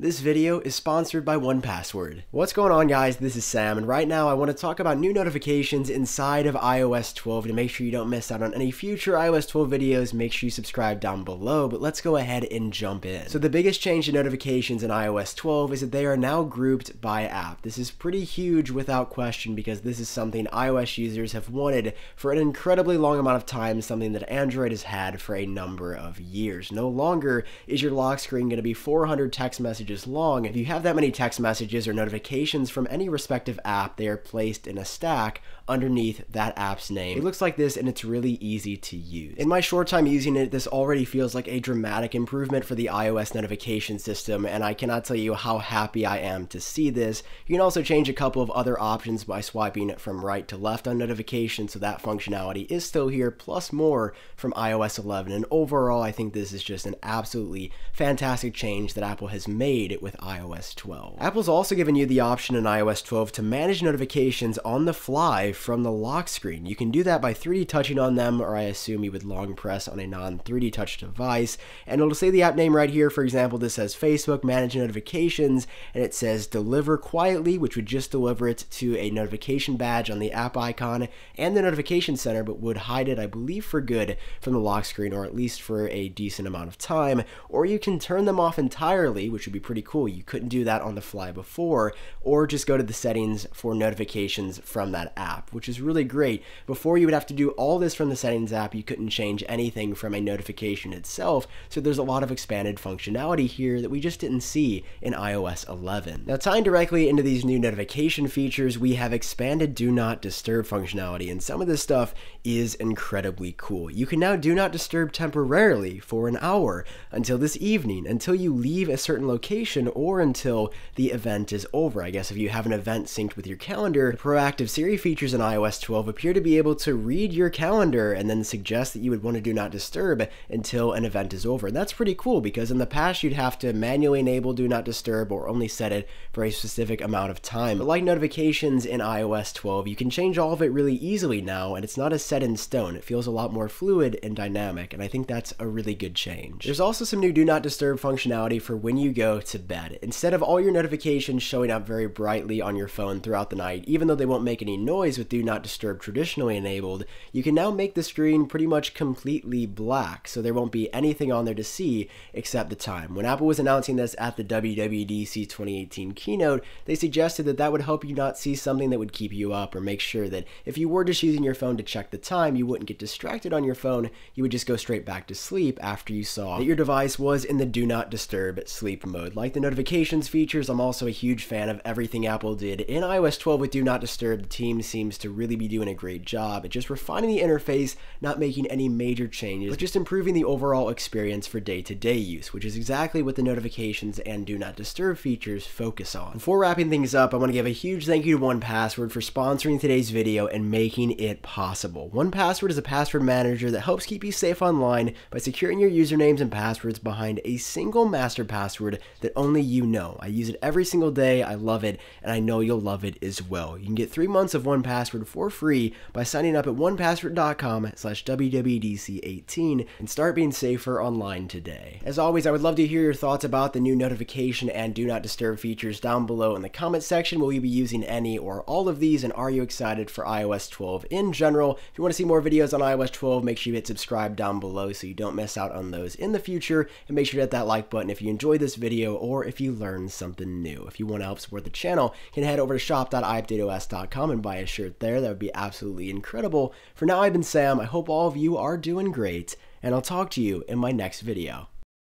This video is sponsored by 1Password. What's going on guys, this is Sam, and right now I want to talk about new notifications inside of iOS 12 to make sure you don't miss out on any future iOS 12 videos, make sure you subscribe down below, but let's go ahead and jump in. So the biggest change to notifications in iOS 12 is that they are now grouped by app. This is pretty huge without question because this is something iOS users have wanted for an incredibly long amount of time, something that Android has had for a number of years. No longer is your lock screen going to be 400 text messages messages long. If you have that many text messages or notifications from any respective app, they are placed in a stack underneath that app's name. It looks like this and it's really easy to use. In my short time using it, this already feels like a dramatic improvement for the iOS notification system and I cannot tell you how happy I am to see this. You can also change a couple of other options by swiping from right to left on notifications so that functionality is still here plus more from iOS 11 and overall I think this is just an absolutely fantastic change that Apple has made made with iOS 12. Apple's also given you the option in iOS 12 to manage notifications on the fly from the lock screen. You can do that by 3D touching on them, or I assume you would long press on a non 3D touch device. And it'll say the app name right here. For example, this says Facebook Manage Notifications, and it says Deliver Quietly, which would just deliver it to a notification badge on the app icon and the notification center, but would hide it, I believe, for good from the lock screen, or at least for a decent amount of time. Or you can turn them off entirely, which would be pretty cool. You couldn't do that on the fly before, or just go to the settings for notifications from that app, which is really great. Before you would have to do all this from the settings app, you couldn't change anything from a notification itself, so there's a lot of expanded functionality here that we just didn't see in iOS 11. Now tying directly into these new notification features, we have expanded do not disturb functionality, and some of this stuff is incredibly cool. You can now do not disturb temporarily for an hour until this evening, until you leave a certain location or until the event is over. I guess if you have an event synced with your calendar, the proactive Siri features in iOS 12 appear to be able to read your calendar and then suggest that you would want to do not disturb until an event is over. And that's pretty cool because in the past you'd have to manually enable do not disturb or only set it for a specific amount of time. But like notifications in iOS 12, you can change all of it really easily now and it's not as set in stone. It feels a lot more fluid and dynamic and I think that's a really good change. There's also some new do not disturb functionality for when you go to bed. Instead of all your notifications showing up very brightly on your phone throughout the night, even though they won't make any noise with Do Not Disturb traditionally enabled, you can now make the screen pretty much completely black, so there won't be anything on there to see except the time. When Apple was announcing this at the WWDC 2018 keynote, they suggested that that would help you not see something that would keep you up or make sure that if you were just using your phone to check the time, you wouldn't get distracted on your phone, you would just go straight back to sleep after you saw that your device was in the Do Not Disturb sleep mode like the notifications features, I'm also a huge fan of everything Apple did in iOS 12 with Do Not Disturb. The team seems to really be doing a great job at just refining the interface, not making any major changes, but just improving the overall experience for day-to-day -day use, which is exactly what the notifications and Do Not Disturb features focus on. Before wrapping things up, I want to give a huge thank you to 1Password for sponsoring today's video and making it possible. 1Password is a password manager that helps keep you safe online by securing your usernames and passwords behind a single master password that only you know. I use it every single day. I love it, and I know you'll love it as well. You can get three months of 1Password for free by signing up at onepassword.com slash WWDC18 and start being safer online today. As always, I would love to hear your thoughts about the new notification and do not disturb features down below in the comment section. Will you be using any or all of these, and are you excited for iOS 12 in general? If you want to see more videos on iOS 12, make sure you hit subscribe down below so you don't miss out on those in the future, and make sure to hit that like button if you enjoyed this video or if you learned something new. If you want to help support the channel, you can head over to shop.iupdateos.com and buy a shirt there. That would be absolutely incredible. For now, I've been Sam. I hope all of you are doing great, and I'll talk to you in my next video.